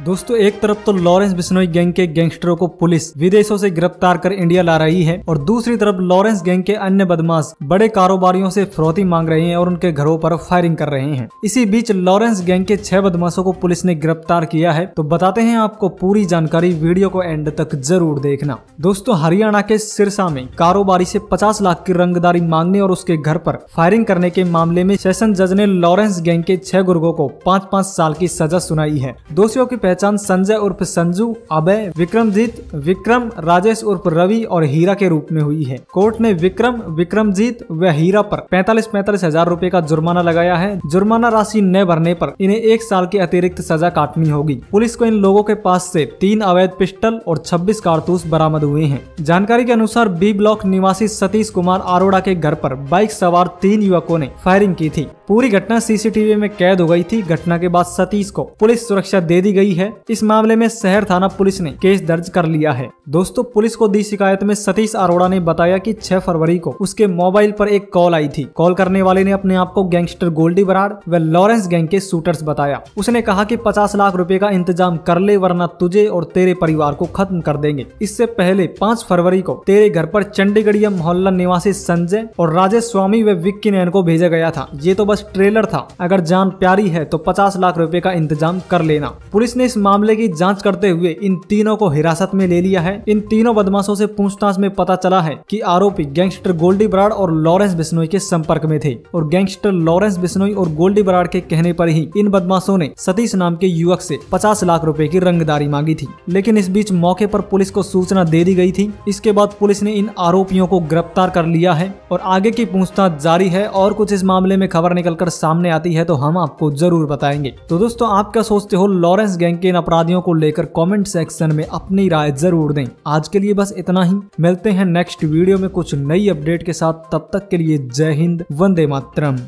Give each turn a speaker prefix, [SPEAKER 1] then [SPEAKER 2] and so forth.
[SPEAKER 1] दोस्तों, एक तरफ़ तो लॉरेंस बिश्नोई गैंग के गैंगस्टरों को पुलिस विदेशों से गिरफ़्तार कर इंडिया ला रही है और दूसरी तरफ़ लॉरेंस गैंग के अन्य बदमाश बड़े कारोबारियों से फिरौती मांग रहे हैं और उनके घरों पर फायरिंग कर रहे हैं। इसी बीच लॉरेंस गैंग के छह बदमाशों को पुलिस ने गिरफ़्तार किया है। तो बताते हैं आपको पूरी जानकारी वीडियो को एंड तक ज़रूर देखना। दोस्तों, हरियाणा के सिरसा में कारोबारी से पचास लाख की रंगदारी मांगने और उसके घर पर फायरिंग करने के मामले में सेशन जज ने लॉरेंस गैंग के छह गुर्गों को पाँच पाँच साल की सजा सुनाई है। दोषियों की पहचान संजय उर्फ़ संजू, अभय विक्रमजीत विक्रम, राजेश उर्फ़ रवि और हीरा के रूप में हुई है। कोर्ट ने विक्रम विक्रमजीत व हीरा पर पैतालीस पैंतालीस हज़ार रूपए का जुर्माना लगाया है। जुर्माना राशि न भरने पर इन्हें एक साल की अतिरिक्त सजा काटनी होगी। पुलिस को इन लोगों के पास से तीन अवैध पिस्टल और 26 कारतूस बरामद हुए हैं। जानकारी के अनुसार बी ब्लॉक निवासी सतीश कुमार अरोड़ा के घर पर बाइक सवार तीन युवकों ने फायरिंग की थी। पूरी घटना सीसीटीवी में कैद हो गई थी। घटना के बाद सतीश को पुलिस सुरक्षा दे दी गई है। इस मामले में शहर थाना पुलिस ने केस दर्ज कर लिया है। दोस्तों, पुलिस को दी शिकायत में सतीश अरोड़ा ने बताया कि 6 फरवरी को उसके मोबाइल पर एक कॉल आई थी। कॉल करने वाले ने अपने आप को गैंगस्टर गोल्डी बराड़ व लॉरेंस गैंग के शूटर्स बताया। उसने कहा कि 50 लाख रुपए का इंतज़ाम कर ले, वरना तुझे और तेरे परिवार को खत्म कर देंगे। इससे पहले पाँच फरवरी को तेरे घर पर चंडीगढ़िया मोहल्ला निवासी संजय और राजेश स्वामी व विक्की नैन को भेजा गया था। ये तो बस ट्रेलर था। अगर जान प्यारी है तो पचास लाख रुपए का इंतज़ाम कर लेना। पुलिस ने इस मामले की जाँच करते हुए इन तीनों को हिरासत में ले लिया है। इन तीनों बदमाशों से पूछताछ में पता चला है कि आरोपी गैंगस्टर गोल्डी बराड़ और लॉरेंस बिश्नोई के संपर्क में थे। और गैंगस्टर लॉरेंस बिश्नोई और गोल्डी बराड़ के कहने पर ही इन बदमाशों ने सतीश नाम के युवक से 50 लाख रुपए की रंगदारी मांगी थी। लेकिन इस बीच मौके पर पुलिस को सूचना दे दी गई थी। इसके बाद पुलिस ने इन आरोपियों को गिरफ़्तार कर लिया है और आगे की पूछताछ जारी है और कुछ इस मामले में खबर निकलकर सामने आती है तो हम आपको ज़रूर बताएँगे। तो दोस्तों आप क्या सोचते हो लॉरेंस गैंग के इन अपराधियों को लेकर कॉमेंट सेक्शन में अपनी राय ज़रूर दें। आज के लिए बस इतना ही। मिलते हैं नेक्स्ट वीडियो में कुछ नई अपडेट के साथ। तब तक के लिए जय हिंद, वंदे मातरम।